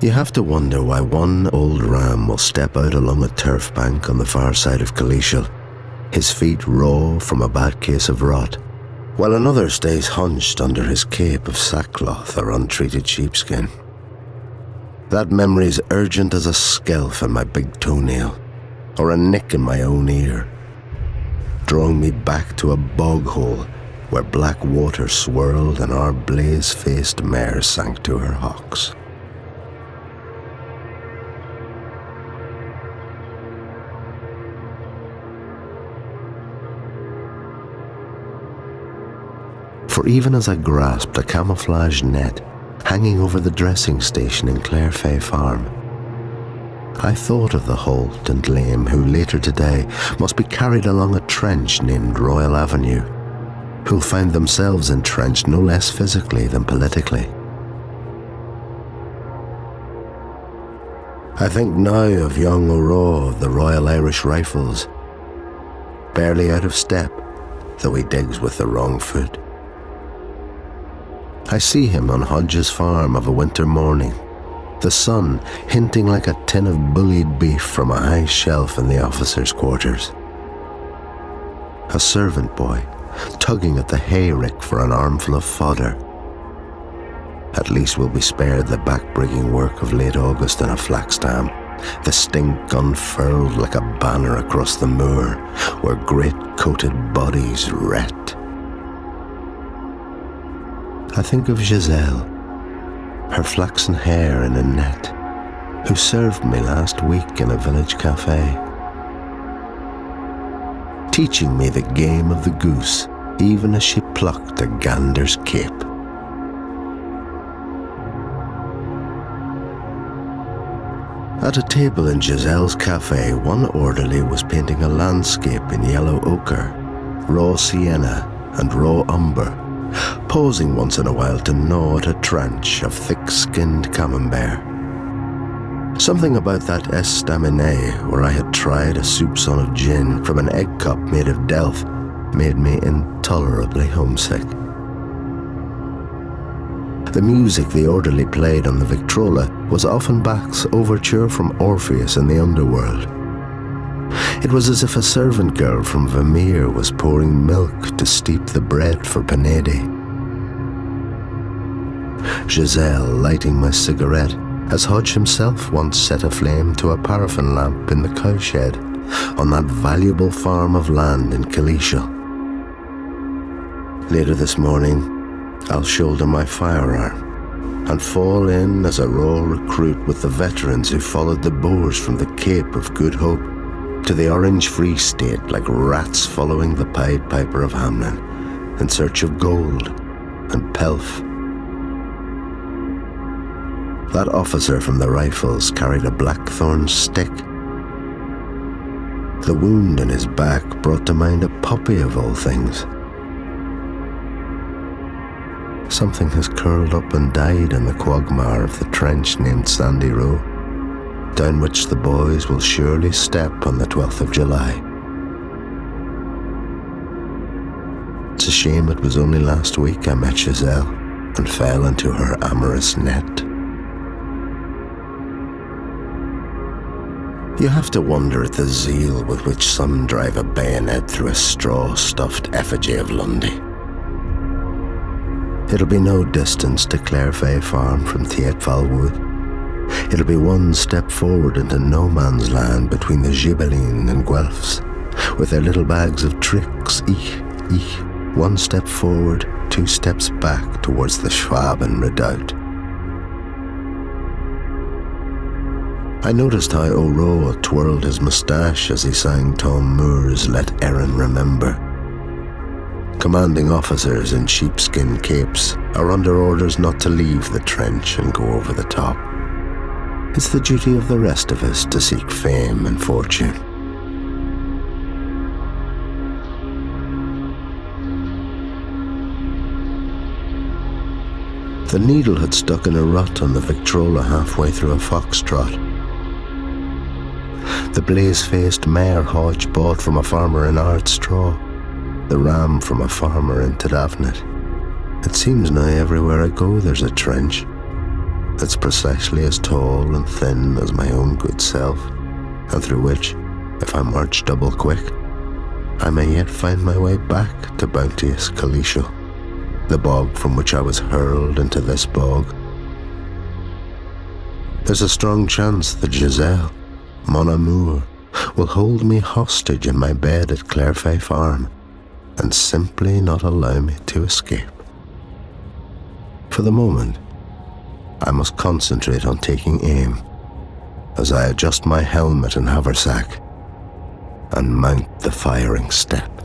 You have to wonder why one old ram will step out along a turf bank on the far side of Kalishal, his feet raw from a bad case of rot, while another stays hunched under his cape of sackcloth or untreated sheepskin. That memory's urgent as a skelf in my big toenail, or a nick in my own ear, drawing me back to a bog hole where black water swirled and our blaze faced mare sank to her hocks. For even as I grasped a camouflage net hanging over the dressing station in Clairfaye Farm, I thought of the halt and lame who later today must be carried along a trench named Royal Avenue, who'll find themselves entrenched no less physically than politically. I think now of young O'Rourke of the Royal Irish Rifles, barely out of step, though he digs with the wrong foot. I see him on Hodge's farm of a winter morning, the sun hinting like a tin of bullied beef from a high shelf in the officers' quarters. A servant boy tugging at the hay rick for an armful of fodder. At least we'll be spared the backbreaking work of late August in a flax dam, the stink unfurled like a banner across the moor, where great coated bodies ret. I think of Giselle, her flaxen hair in a net, who served me last week in a village cafe, teaching me the game of the goose even as she plucked a gander's cape. At a table in Giselle's cafe, one orderly was painting a landscape in yellow ochre, raw sienna, and raw umber pausing once in a while to gnaw at a tranche of thick skinned camembert. Something about that estaminet where I had tried a soupçon of gin from an egg cup made of delf made me intolerably homesick. The music the orderly played on the Victrola was Offenbach's overture from Orpheus in the underworld. It was as if a servant girl from Vermeer was pouring milk to steep the bread for Panedi. Giselle lighting my cigarette, as Hodge himself once set aflame to a paraffin lamp in the cowshed on that valuable farm of land in Kalishal. Later this morning, I'll shoulder my firearm and fall in as a raw recruit with the veterans who followed the Boers from the Cape of Good Hope to the Orange Free State like rats following the Pied Piper of Hamelin in search of gold and pelf that officer from the rifles carried a blackthorn stick. The wound in his back brought to mind a puppy of all things. Something has curled up and died in the quagmire of the trench named Sandy Row, down which the boys will surely step on the 12th of July. It's a shame it was only last week I met Giselle and fell into her amorous net. You have to wonder at the zeal with which some drive a bayonet through a straw stuffed effigy of Lundy. It'll be no distance to Clairfaye Farm from Thiepval Wood. It'll be one step forward into no man's land between the Ghibelline and Guelphs, with their little bags of tricks, ich, ich, one step forward, two steps back towards the Schwaben redoubt. I noticed how O'Rourke twirled his moustache as he sang Tom Moore's Let Erin Remember. Commanding officers in sheepskin capes are under orders not to leave the trench and go over the top. It's the duty of the rest of us to seek fame and fortune. The needle had stuck in a rut on the Victrola halfway through a foxtrot the blaze faced mare Hodge bought from a farmer in Ardstraw, the ram from a farmer in Tydavnet. It seems now everywhere I go there's a trench. That's precisely as tall and thin as my own good self, and through which, if I march double quick, I may yet find my way back to bounteous Kaleeshel, the bog from which I was hurled into this bog. There's a strong chance that Giselle, mon amour, will hold me hostage in my bed at Clairfaye Farm and simply not allow me to escape. For the moment, I must concentrate on taking aim as I adjust my helmet and haversack and mount the firing step.